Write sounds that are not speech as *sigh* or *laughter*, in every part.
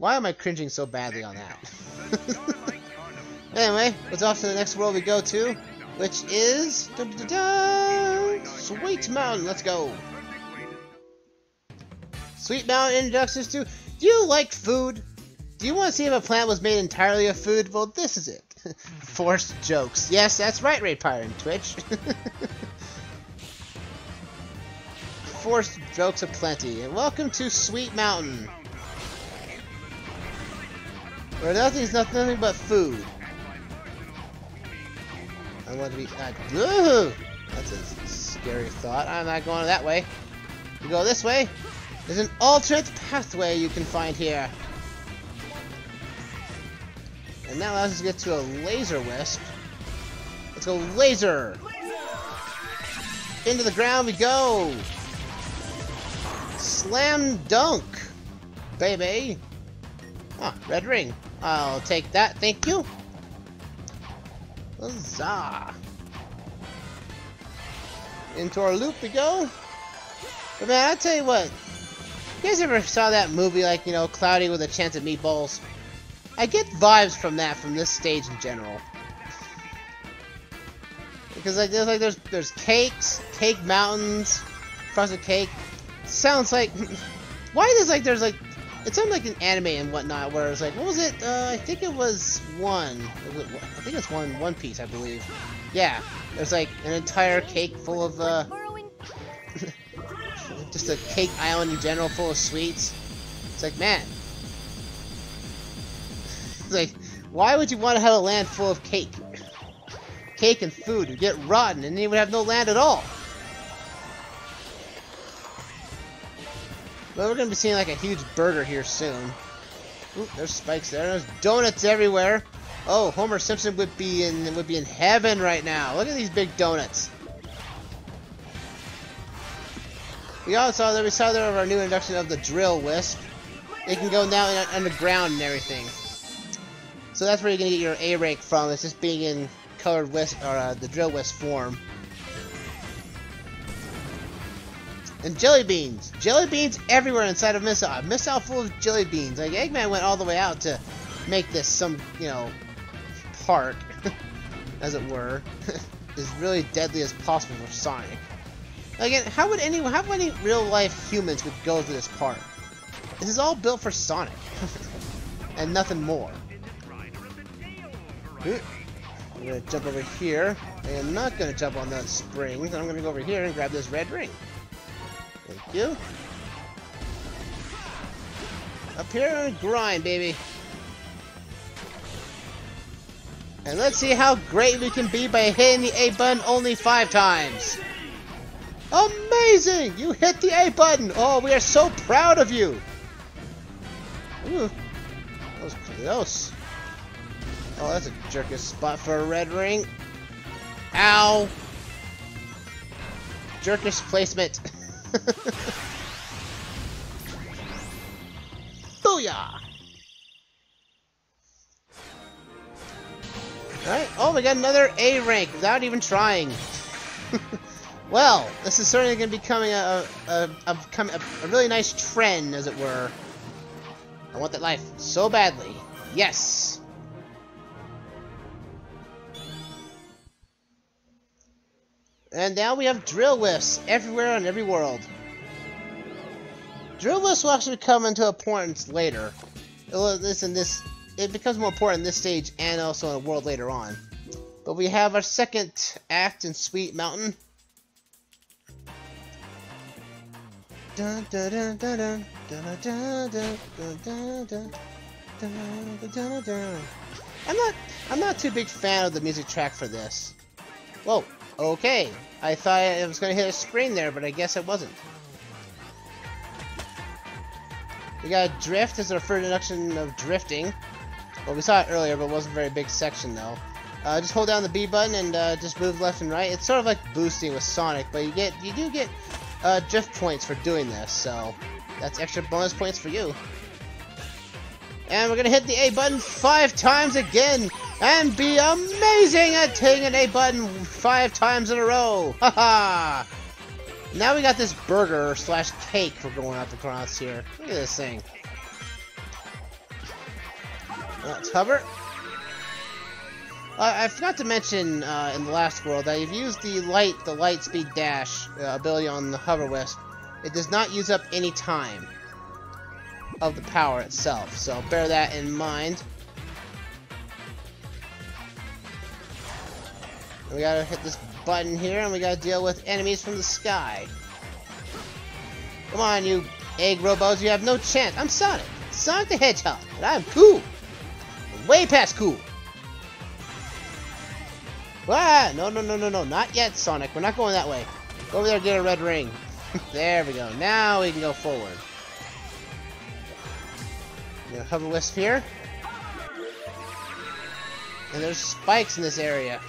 Why am I cringing so badly on that? *laughs* anyway, let's off to the next world we go to, which is dun, dun, dun, Sweet Mountain. Let's go. Sweet Mountain introductions to. Do you like food? Do you want to see if a plant was made entirely of food? Well, this is it. *laughs* Forced jokes. Yes, that's right, Ray Pyre and Twitch. *laughs* Forced jokes aplenty. And welcome to Sweet Mountain. Where nothing's nothing but food. I want to be. Uh, that's a scary thought. I'm not going that way. You go this way. There's an alternate pathway you can find here. And that allows us to get to a laser wisp. Let's go laser! Into the ground we go! Slam dunk! Baby! Ah, red ring. I'll take that, thank you. Huzzah! Into our loop we go. But man, I tell you what. You guys ever saw that movie like, you know, Cloudy with a Chance of Meatballs? I get vibes from that from this stage in general. Because like there's like there's there's cakes, cake mountains, frosted cake. Sounds like *laughs* why is does like there's like it sounds like an anime and whatnot where it's like what was it? Uh, I think it was one. I think it's one One Piece I believe. Yeah, there's like an entire cake full of uh, *laughs* just a cake island in general full of sweets. It's like man, *laughs* like, why would you want to have a land full of cake? *laughs* Cake and food would get rotten and then you would have no land at all. But we're gonna be seeing like a huge burger here soon. Ooh, there's spikes there. There's donuts everywhere. Oh, Homer Simpson would be in would be in heaven right now. Look at these big donuts. We also saw there we saw there of our new introduction of the drill wisp. It can go down underground and everything. So that's where you're gonna get your A rank from. It's just being in colored wisp or uh, the drill wisp form. And jelly beans, jelly beans everywhere inside of Missile. Missile full of jelly beans. Like Eggman went all the way out to make this some, you know, park, *laughs* as it were, *laughs* as really deadly as possible for Sonic. Again, how would anyone, how many real life humans would go to this park? This is all built for Sonic, *laughs* and nothing more. I'm gonna jump over here. I am not gonna jump on that spring. I'm gonna go over here and grab this red ring. Thank you. Up here and grind, baby. And let's see how great we can be by hitting the A button only five times. Amazing! You hit the A button! Oh, we are so proud of you! Ooh, that was close. Oh, that's a jerkish spot for a red ring. Ow! Jerkish placement. *laughs* *laughs* Booyah! Alright, oh, we got another A rank without even trying. *laughs* well, this is certainly going to be becoming a, a, a, a, a really nice trend, as it were. I want that life so badly. Yes! And now we have drill wisps everywhere on every world. Drill wisps will actually come into importance later. And this, it becomes more important in this stage and also in the world later on. But we have our second act in Sweet Mountain. I'm not I'm not too big fan of the music track for this. Whoa. Okay, I thought it was going to hit a spring there, but I guess it wasn't. We got Drift as our first introduction of drifting. Well, we saw it earlier, but it wasn't a very big section, though. Uh, just hold down the B button and uh, just move left and right. It's sort of like boosting with Sonic, but you get you do get uh, drift points for doing this, so that's extra bonus points for you. And we're gonna hit the A button five times again and be amazing at hitting an A button five times in a row. *laughs* Haha! now we got this burger slash cake for going out the cross here. Look at this thing. Let's hover. Uh, I forgot to mention uh, in the last world that you've used the light, the light speed dash uh, ability on the hover wisp. It does not use up any time of the power itself, so bear that in mind. And we gotta hit this button here, and we gotta deal with enemies from the sky. Come on, you egg robos, you have no chance. I'm Sonic, Sonic the Hedgehog, and I'm cool. Way past cool. Ah, no, no, no, no, no, not yet, Sonic. We're not going that way. Go over there get a red ring. *laughs* there we go. Now we can go forward. You hover wisp here. And there's spikes in this area.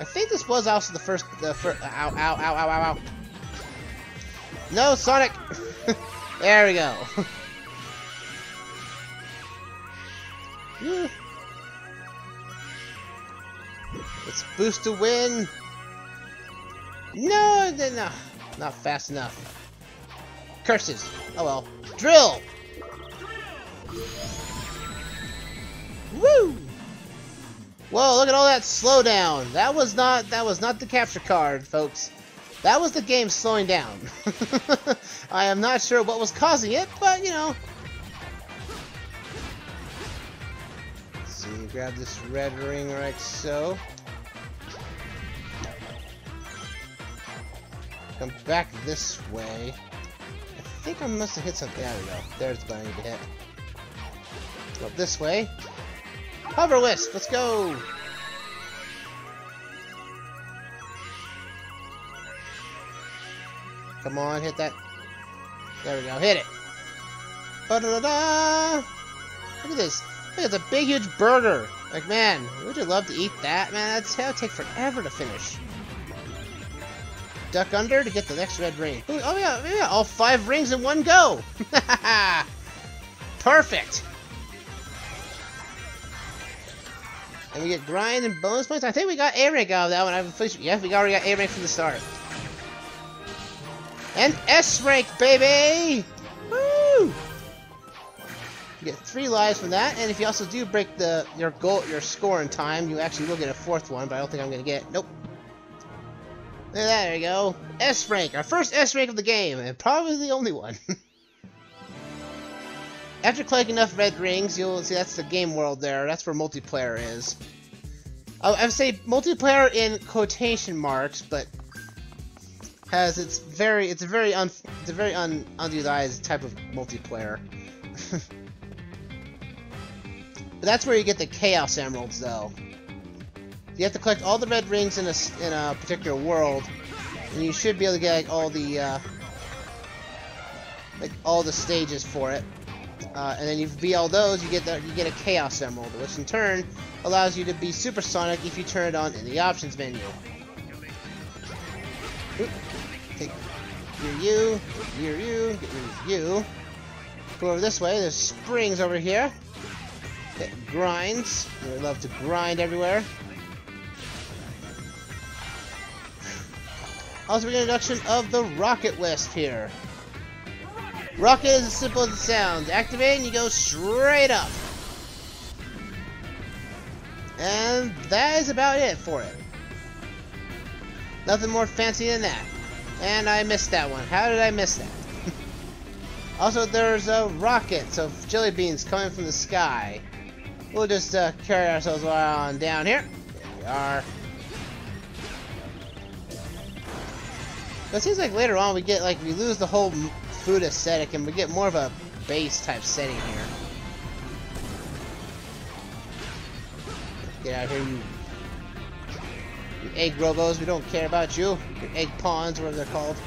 I think this was also the first, the first, ow, ow, ow, ow, ow, ow. No, Sonic! *laughs* there we go. *laughs* Let's boost to win. No, no, not fast enough. Curses. Oh well. Drill. Woo! Whoa, look at all that slowdown. That was not that was not the capture card, folks. That was the game slowing down. *laughs* I am not sure what was causing it, but you know. Let's see, grab this red ring right so. Come back this way. I think I must have hit something. There we go. There's the button to hit. Go this way. Hover Wisp, let's go! Come on, hit that. There we go, hit it. Ba -da -da -da! Look at this. Look, it's a big, huge burger. Like, man, would you love to eat that, man? That's, that would take forever to finish. Duck under to get the next red ring. Ooh, oh yeah, yeah, all five rings in one go! *laughs* Perfect! And we get grind and bonus points. I think we got A rank out of that one. I'm pretty yeah, we already got A rank from the start. And S rank, baby! Woo! You get three lives from that, and if you also do break the your goal, your score in time, you actually will get a fourth one. But I don't think I'm gonna get. It. Nope. There you go. S rank, our first S rank of the game, and probably the only one. *laughs* After collecting enough red rings, you'll see that's the game world there. That's where multiplayer is. I would say multiplayer in quotation marks, but has it's very it's a very un it's a very un eyes type of multiplayer. *laughs* but that's where you get the chaos emeralds, though. You have to collect all the red rings in a in a particular world, and you should be able to get like, all the uh, like all the stages for it. Uh, and then you beat all those, you get the, you get a Chaos Emerald, which in turn allows you to be Supersonic if you turn it on in the options menu. Oop. Take you, your you, get rid of you. Go over this way, there's springs over here. Get grinds. We love to grind everywhere. Also, introduction of the Rocket Wisp here. Rocket is as simple as it sounds. Activate and you go straight up. And that is about it for it. Nothing more fancy than that. And I missed that one. How did I miss that? *laughs* also, there's a rocket, so jelly beans coming from the sky. We'll just uh, carry ourselves on down here. There we are. But it seems like later on we get like we lose the whole food aesthetic and we get more of a base type setting here. Get out here, you, you egg robos. We don't care about you. Your egg pawns, whatever they're called.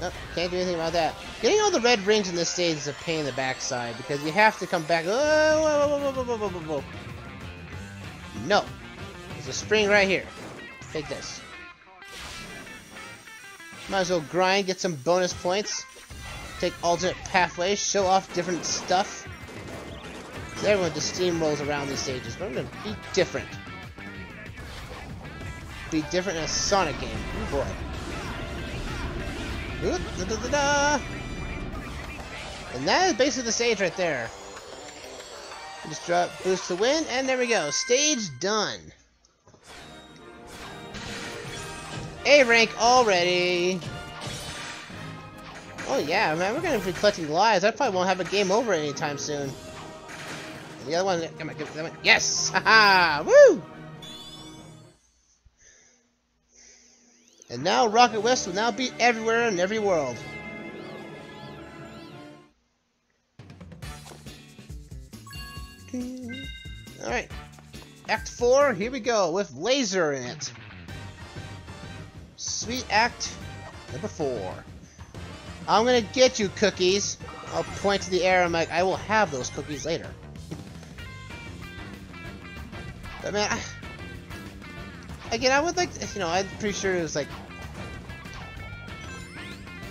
Nope, can't do anything about that. Getting all the red rings in this stage is a pain in the backside because you have to come back. Oh, whoa, whoa, whoa, no. There's a spring right here. Take this. Might as well grind, get some bonus points. Take alternate pathways, show off different stuff. Everyone just steamrolls around these stages, but I'm gonna be different. Be different in a Sonic game. Oh boy. Ooh, da, da, da, And that is basically the stage right there. Just drop, boost the win, and there we go. Stage done. A rank already. Oh yeah, man, we're gonna be collecting lives. I probably won't have a game over anytime soon. And the other one, come on, come on, yes! *laughs* Haha! Woo! And now Rocket Wisp will now be everywhere in every world. Alright. Act 4, here we go, with laser in it. Sweet Act number 4. I'm gonna get you cookies. I'll point to the air, I'm like, I will have those cookies later. but man, I, again, I would like, to, you know, I'm pretty sure it was like,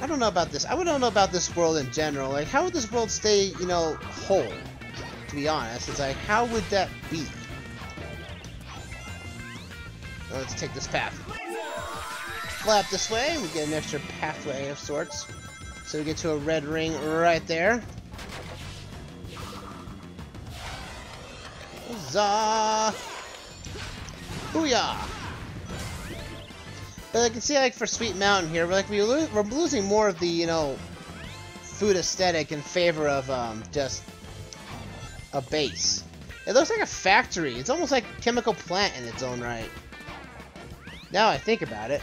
I don't know about this. I don't know about this world in general. Like, how would this world stay, you know, whole? To be honest, it's like, how would that be? Let's take this path. Flap this way, we get an extra pathway of sorts. So we get to a red ring right there. Huzzah! Booyah! But I can see, like, for Sweet Mountain here, we're, like, we lo we're losing more of the, you know, food aesthetic in favor of, um, just a base. It looks like a factory. It's almost like a chemical plant in its own right. Now I think about it.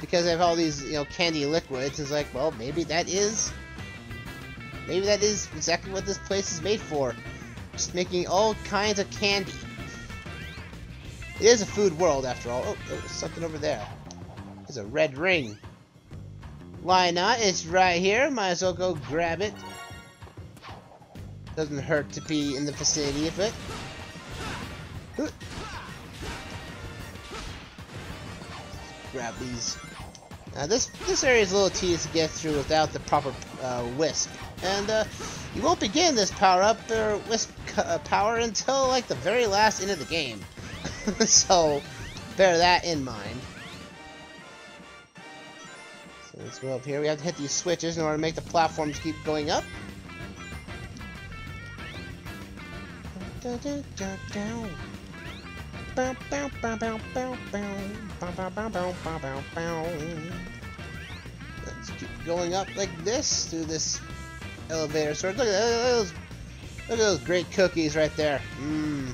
Because I have all these, you know, candy liquids, it's like, well, maybe that is... Maybe that is exactly what this place is made for. Just making all kinds of candy. It is a food world, after all. Oh, oh there's something over there. There's a red ring. Why not? It's right here. Might as well go grab it. Doesn't hurt to be in the vicinity of it. Grab these. Now this this area is a little tedious to get through without the proper uh, wisp, and uh, you won't begin this power up or wisp uh, power until like the very last end of the game. *laughs* so bear that in mind. So let's go up here. We have to hit these switches in order to make the platforms keep going up. Keep going up like this through this elevator. So look at those, look at those great cookies right there. Mmm.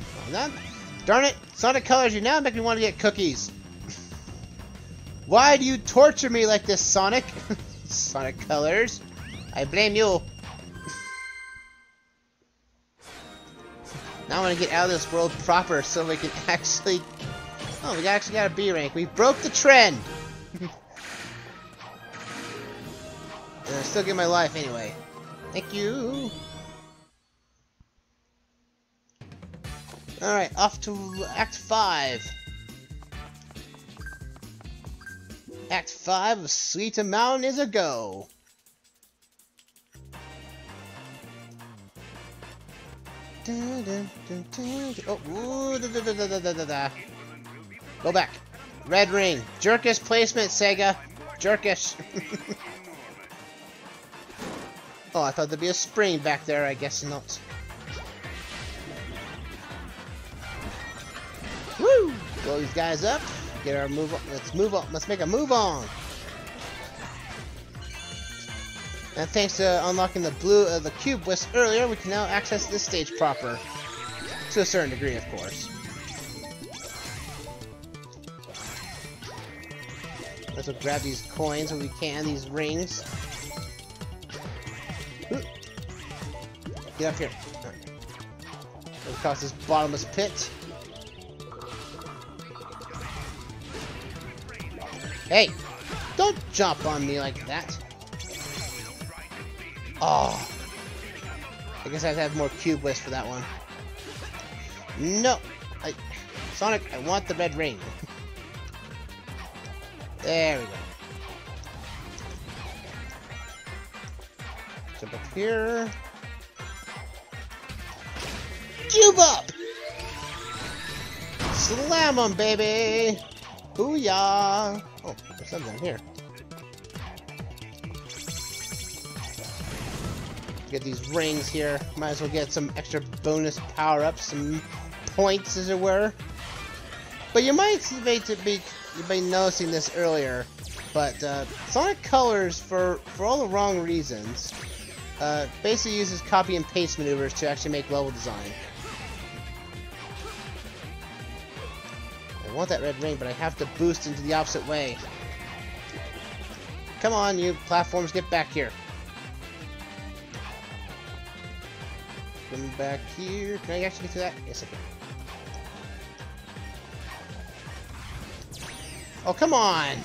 Darn it! Sonic Colors, you now make me want to get cookies. *laughs* Why do you torture me like this, Sonic? *laughs* Sonic Colors. I blame you. *laughs* Now I want to get out of this world proper so we can actually... Oh, we actually got a B rank. We broke the trend! And I still get my life anyway. Thank you! Alright, off to Act 5. Act 5 of Sweet Mountain is a go. Oh, da, da, da, Go back. Red ring. Jerkish placement, Sega. Jerkish. *laughs* oh, I thought there'd be a spring back there. I guess not. Woo! Blow these guys up. Get our move on. Let's move on. Let's make a move on. And thanks to unlocking the blue of the cube wisp earlier, we can now access this stage proper. To a certain degree, of course. Let's grab these coins when we can, these rings. Get up here. Across this bottomless pit. Hey! Don't jump on me like that. Oh. I guess I have have more cube wisp for that one. No! I, Sonic, I want the red ring. *laughs* there we go. Jump up here. Cube up! Slam them, baby! Booyah! Oh, there's something here. Get these rings here. Might as well get some extra bonus power-ups, some points, as it were. But you might be, you've been noticing this earlier, but uh, Sonic Colors, for for all the wrong reasons, uh, basically uses copy and paste maneuvers to actually make level design. Want that red ring, but I have to boost into the opposite way. Come on, you platforms, get back here. Come back here. Can I actually get to that? Yes, I can. Oh, come on!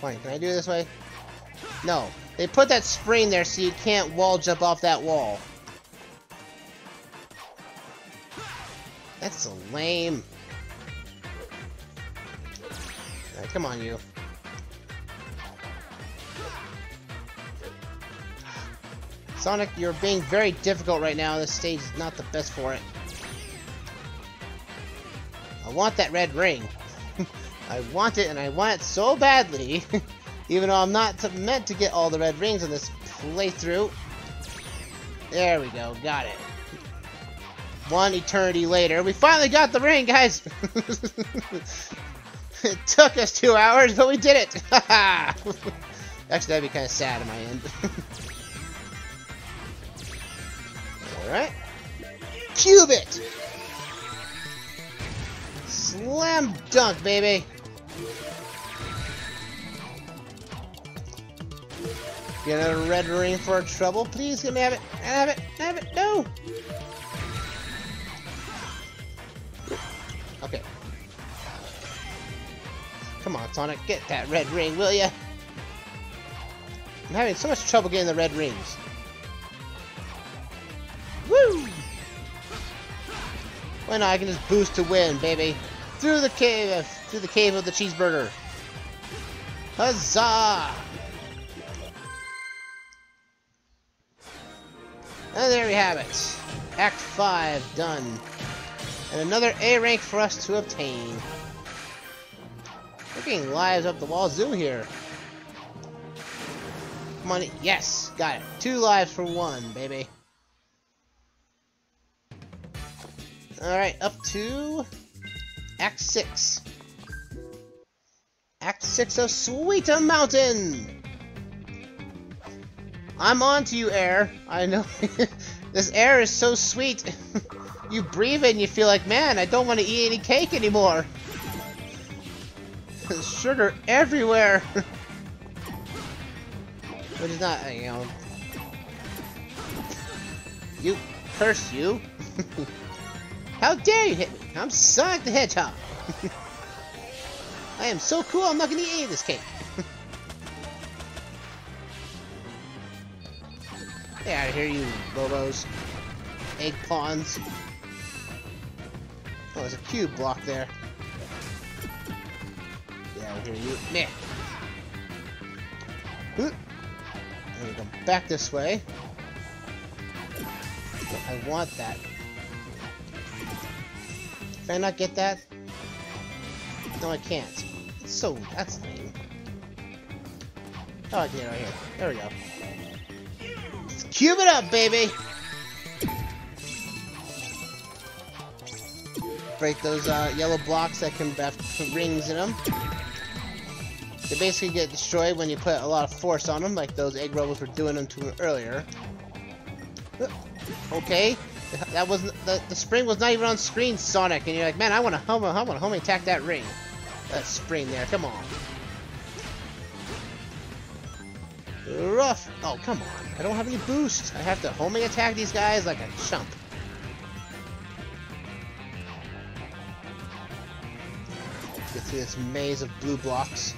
Fine, can I do it this way? No. They put that spring there so you can't wall jump off that wall. That's so lame. Right, come on, you. Sonic, you're being very difficult right now. This stage is not the best for it. I want that red ring. *laughs* I want it, and I want it so badly. *laughs* Even though I'm not meant to get all the red rings in this playthrough. There we go, got it. One eternity later, we finally got the ring, guys! *laughs* it took us two hours, but we did it! *laughs* Actually, that'd be kind of sad on my end. *laughs* Alright. Cube it! Slam dunk, baby! Get a red ring for trouble, please. Let me have it. I have it. Have it. No. Okay. Come on, Sonic. Get that red ring, will ya? I'm having so much trouble getting the red rings. Woo! Why not? I can just boost to win, baby. Through the cave, through the cave of the cheeseburger. Huzzah! And there we have it. Act 5 done. And another A rank for us to obtain. Getting lives up the wall zoo here. Come on, yes, got it. Two lives for one, baby. Alright, up to Act 6. Act 6 of Sweeta Mountain! I'm on to you, air. I know. *laughs* this air is so sweet. *laughs* you breathe and you feel like, man, I don't want to eat any cake anymore. *laughs* Sugar everywhere. *laughs* Which is not, you know... You curse you. *laughs* How dare you hit me? I'm Sonic the Hedgehog. I am so cool, I'm not going to eat any of this cake. Out of here, you Bobos. Egg pawns. There's a cube block there. Yeah, of here, you. Meh. Oop. And we go back this way. I want that. Can I not get that? No, I can't. It's so... that's lame. Oh, I can right here. There we go. Cube it up, baby! Break those uh, yellow blocks that can have rings in them. They basically get destroyed when you put a lot of force on them, like those egg robots were doing them to earlier. Okay, that wasn't the, the spring was not even on screen, Sonic, and you're like, man, I want to home, I want to home attack that ring, that spring there. Come on. Rough. Oh, come on. I don't have any boost. I have to homing attack these guys like a chump. Through this maze of blue blocks.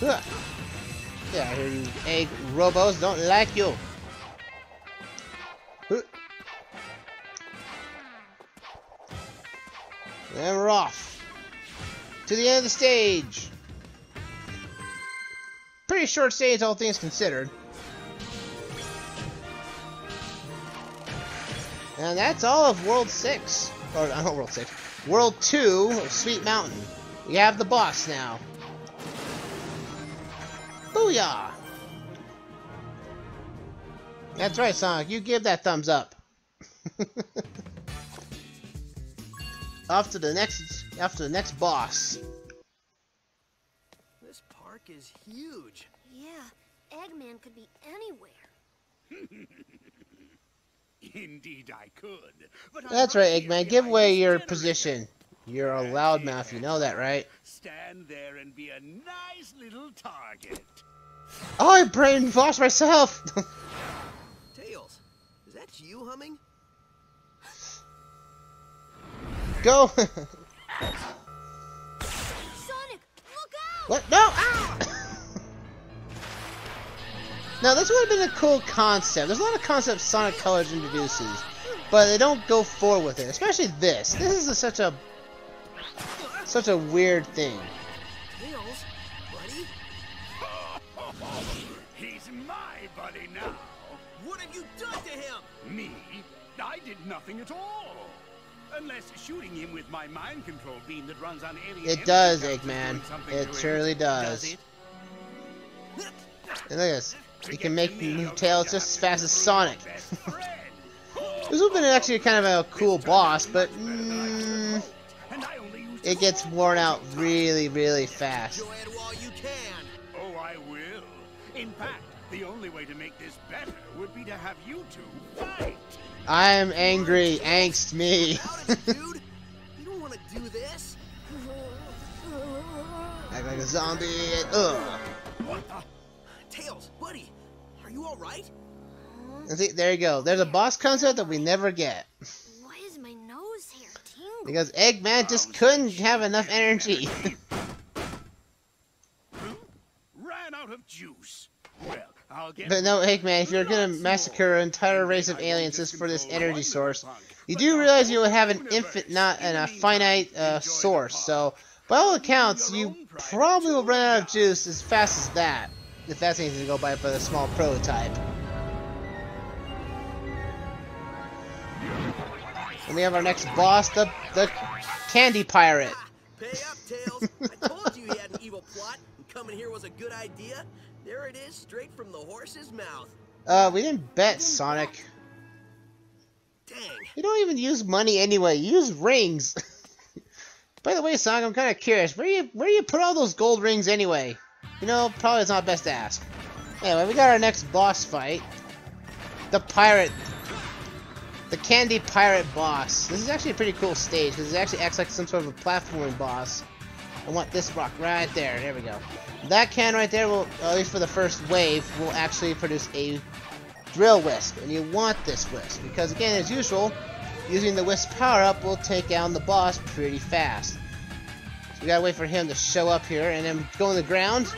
Yeah, I hear you egg robos don't like you. And we're off. To the end of the stage. Pretty short stage, all things considered. And that's all of World 6. Or, not World 6. World 2 of Sweet Mountain. We have the boss now. Booyah! That's right, Sonic. You give that thumbs up. *laughs* Off to the next, after the next boss. This park is huge. Yeah, Eggman could be anywhere. *laughs* Indeed, I could. But I'm That's right, Eggman. Give away your generator. position. You're a loudmouth. You know that, right? Stand there and be a nice little target. Oh, I brainwashed myself. *laughs* Tails, is that you humming? Go. *laughs* Sonic, look out! what? No! Ah! Now, this would have been a cool concept. There's a lot of concepts Sonic Colors introduces, but they don't go forward with it. Especially this. This is a, such a such a weird thing. Tails, buddy, He's my buddy now. what have you done to him? Me? I did nothing at all. Unless shooting him with my mind control beam that runs on alien It does, Eggman. It to him. surely does. Does it? And look at this. You Forget can make move tails just as fast as Sonic. *laughs* This would have been actually kind of a cool boss, but much better than I could have mm, hoped, and I only used it gets worn out really, really fast. Enjoy it while you can. Oh, I will. In fact, the only way to make this better would be to have you two fight. I am angry. Angst me. Dude. You don't want to do this. *laughs* Act like a zombie. Ugh. What the? Tails, you all right? And see, there you go. There's a boss concept that we never get Why is my nose hair tingling? because Eggman just couldn't have enough energy. *laughs* Ran out of juice. Well, I'll get. but no, Eggman, if you're gonna massacre an entire race of aliens just just for this energy source, you do realize you whole would have an infinite, not in and a finite uh, source. So, by all accounts, you probably will run out of juice as fast as that, if that's anything to go by for the small prototype. And we have our next boss, the the Candy Pirate. Pay up, Tails. I told you he had an evil plot, and coming here was a good idea. There it is, straight from the horse's mouth. Uh, we didn't bet, Sonic. Dang. You don't even use money anyway. You use rings. *laughs* By the way, Sonic, I'm kind of curious. Where you where you put all those gold rings anyway? You know, probably it's not best to ask. Anyway, we got our next boss fight. The pirate. The Candy Pirate boss. This is actually a pretty cool stage because it actually acts like some sort of a platforming boss. I want this rock right there. There we go. That can right there will, at least for the first wave, will actually produce a drill wisp. And you want this wisp because, again, as usual, using the wisp power up will take down the boss pretty fast. We gotta wait for him to show up here and then go on the ground.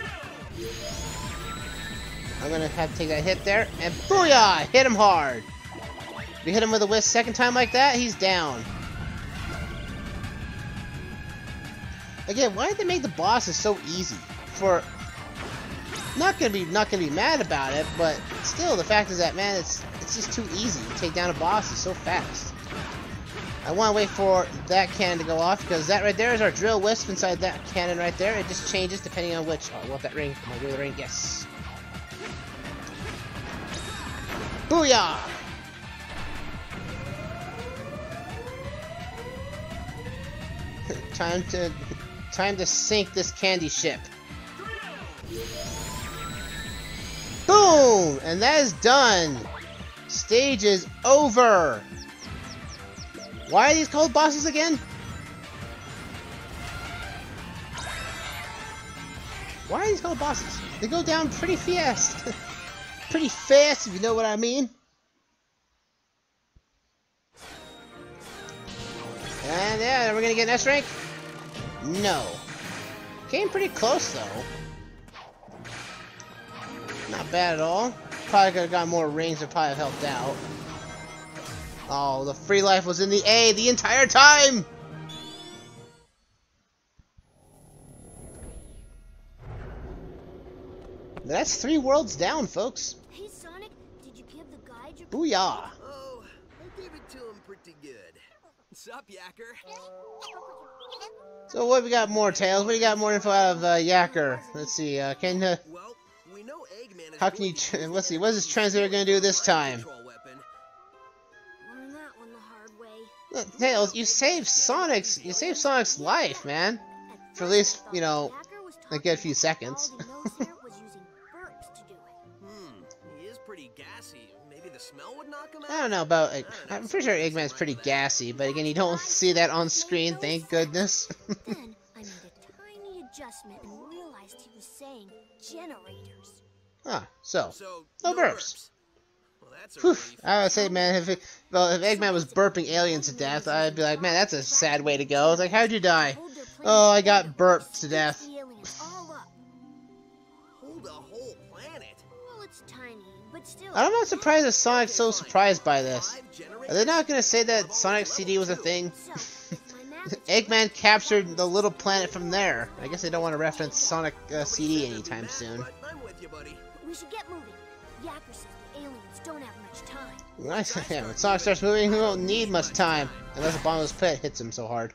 I'm gonna have to take that hit there and booyah! Hit him hard. We hit him with a wisp second time like that, he's down. Again, why did they make the bosses so easy? For not gonna be not gonna be mad about it, but still the fact is that man, it's it's just too easy to take down a boss is so fast. I want to wait for that cannon to go off because that right there is our drill wisp inside that cannon right there. It just changes depending on which. Oh, I want that ring. I doing the ring? Yes. Booyah! *laughs* time to time to sink this candy ship. Boom! And that is done. Stage is over. Why are these called bosses again? Why are these called bosses? They go down pretty fast. *laughs* pretty fast, if you know what I mean. And yeah, we're we gonna get an S rank? No. Came pretty close though. Not bad at all. Probably could have got more rings to probably have helped out. Oh, the free life was in the A the entire time! That's three worlds down, folks. Hey, Sonic, did you give the guide your... Booyah! Oh, I gave it to him pretty good. Sup, Yacker? So what we got more, Tails? What do you got more info out of uh, Yacker? Let's see, uh, can, uh, Well, we know Eggman is how can you, let's see, what is this translator gonna do this time? Tails, you saved Sonic's, you saved Sonic's life, man. For at least, you know, a good few seconds. *laughs* Hmm, he is pretty gassy. Maybe the smell would knock him out? I don't know about, like, I'm pretty sure Eggman's pretty gassy, but again, you don't *laughs* see that on screen, thank goodness. *laughs* then I made a tiny adjustment and realized he was saying generators. ah, so, So, No burps. Well, that's a Whew, relief. I would say, man, if it, well, if Eggman was burping aliens to death, I'd be like, man, that's a sad way to go. It's like, how'd you die? Hold their plane Oh, I got burped to death. the aliens all up. Hold a whole planet. Well, it's tiny, but still. I'm not surprised that Sonic's so surprised by this. Are they not gonna say that Sonic CD was a thing? So, if *laughs* my magic Eggman captured the little planet from there. I guess they don't want to reference Sonic uh, CD anytime soon. I'm with you, buddy. We should get moving. Yacker yeah, when Sonic starts moving, he won't need much time. Unless a bottomless pit hits him so hard.